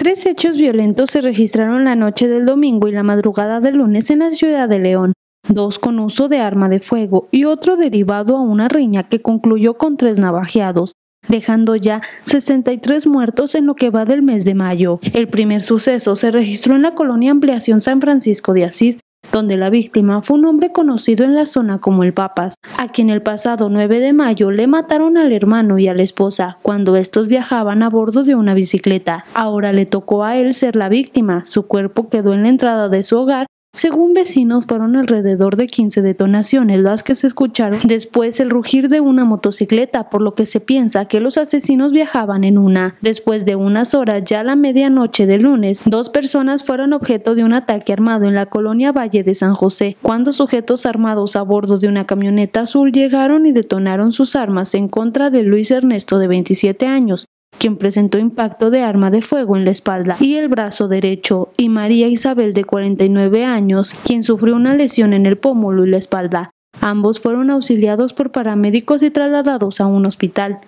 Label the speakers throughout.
Speaker 1: Tres hechos violentos se registraron la noche del domingo y la madrugada del lunes en la ciudad de León, dos con uso de arma de fuego y otro derivado a una riña que concluyó con tres navajeados dejando ya 63 muertos en lo que va del mes de mayo. El primer suceso se registró en la colonia Ampliación San Francisco de Asís, donde la víctima fue un hombre conocido en la zona como el Papas, a quien el pasado 9 de mayo le mataron al hermano y a la esposa cuando estos viajaban a bordo de una bicicleta. Ahora le tocó a él ser la víctima, su cuerpo quedó en la entrada de su hogar según vecinos, fueron alrededor de 15 detonaciones las que se escucharon después el rugir de una motocicleta, por lo que se piensa que los asesinos viajaban en una. Después de unas horas, ya a la medianoche del lunes, dos personas fueron objeto de un ataque armado en la colonia Valle de San José, cuando sujetos armados a bordo de una camioneta azul llegaron y detonaron sus armas en contra de Luis Ernesto de 27 años, quien presentó impacto de arma de fuego en la espalda y el brazo derecho, y María Isabel de 49 años, quien sufrió una lesión en el pómulo y la espalda. Ambos fueron auxiliados por paramédicos y trasladados a un hospital.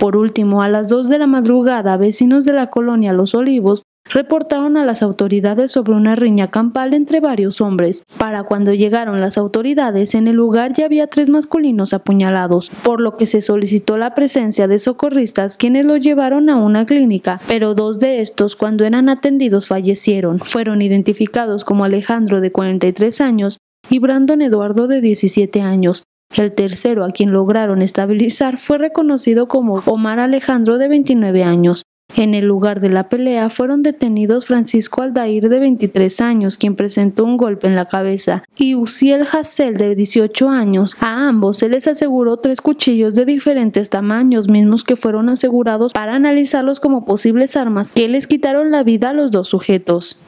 Speaker 1: Por último, a las 2 de la madrugada, vecinos de la colonia Los Olivos reportaron a las autoridades sobre una riña campal entre varios hombres. Para cuando llegaron las autoridades, en el lugar ya había tres masculinos apuñalados, por lo que se solicitó la presencia de socorristas quienes los llevaron a una clínica, pero dos de estos cuando eran atendidos fallecieron. Fueron identificados como Alejandro de 43 años y Brandon Eduardo de 17 años. El tercero a quien lograron estabilizar fue reconocido como Omar Alejandro de 29 años. En el lugar de la pelea fueron detenidos Francisco Aldair de 23 años, quien presentó un golpe en la cabeza, y Uciel Hassel de 18 años. A ambos se les aseguró tres cuchillos de diferentes tamaños, mismos que fueron asegurados para analizarlos como posibles armas que les quitaron la vida a los dos sujetos.